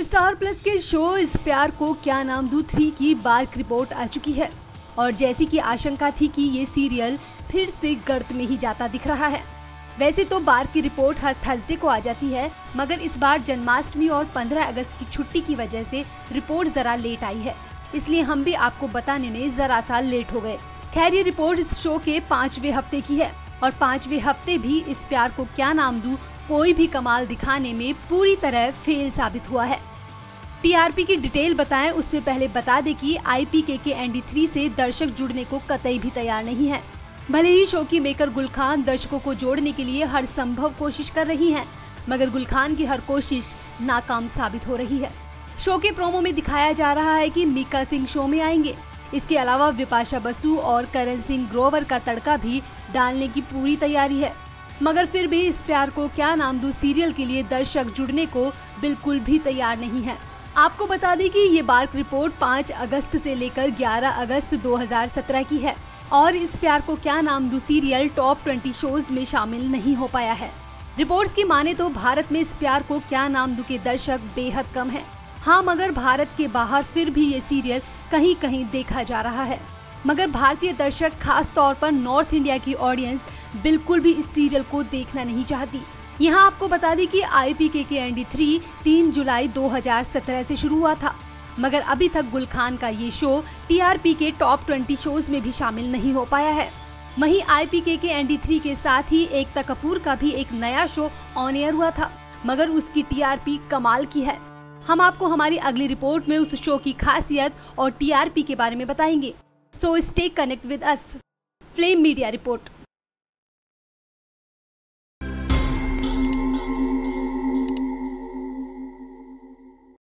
Star plus के show इस प्यार को क्या नाम दू थ्री की बार्क रिपोर्ट आ चुकी है। और जैसी की आशंका थी कि ये सीरियल फिर से गर्त में ही जाता दिख रहा है। वैसे तो बार की रिपोर्ट हर थर्सडे को आ जाती है, मगर इस बार जन्माष्टमी और 15 अगस्त की छुट्टी की वजह से रिपोर्ट जरा लेट आई है। इसलिए हम भी आपको बताने में जरा सा लेट हो गए। खैर, ये रिपोर्ट इस शो के पाँचवे हफ़्ते की है। और पाँचवे हफ़्ते भी इस प्यार को क्या नाम दू, कोई भी कमाल दिखाने में पूरी तरह फेल साबित हुआ है। टीआरपी की डिटेल बताएँ उससे पहले बता दें कि आईपीके के एनडी थ्री से दर्शक जुड़ने को कतई भी तैयार नहीं है। भले ही शो की मेकर गुल खान दर्शकों को जोड़ने के लिए हर संभव कोशिश कर रही हैं, मगर गुल खान की हर कोशिश नाकाम साबित हो रही है। शो के प्रोमो में दिखाया जा रहा है कि मीका सिंह शो में आएँगे। इसके अलावा विपाशा बसु और करण सिंह ग्रोवर का तड़का भी डालने की पूरी तैयारी है। मगर फिर भी इस प्यार को क्या नाम दू सीरियल के लिए दर्शक जुड़ने को बिल्कुल भी तैयार नहीं है। आपको बता दें कि ये बार्क रिपोर्ट 5 अगस्त से लेकर 11 अगस्त 2017 की है और इस प्यार को क्या नाम दू सीरियल टॉप 20 शोज़ में शामिल नहीं हो पाया है। रिपोर्ट्स की माने तो भारत में इस प्यार को क्या नाम दू के दर्शक बेहद कम है। हाँ मगर भारत के बाहर फिर भी ये सीरियल कहीं कहीं देखा जा रहा है। मगर भारतीय दर्शक खास तौर पर नॉर्थ इंडिया की ऑडियंस बिल्कुल भी इस सीरियल को देखना नहीं चाहती। यहाँ आपको बता दें कि आई पी के के एंडी थ्री तीन जुलाई 2017 से शुरू हुआ था। मगर अभी तक गुल खान का ये शो टीआरपी के टॉप 20 शोज़ में भी शामिल नहीं हो पाया है। वहीं आई पी के के एंडी थ्री के साथ ही एकता कपूर का भी एक नया शो ऑन एयर हुआ था, मगर उसकी टीआरपी कमाल की है। हम आपको हमारी अगली रिपोर्ट में उस शो की खासियत और टीआरपी के बारे में बताएँगे। So stay connect with us flame media report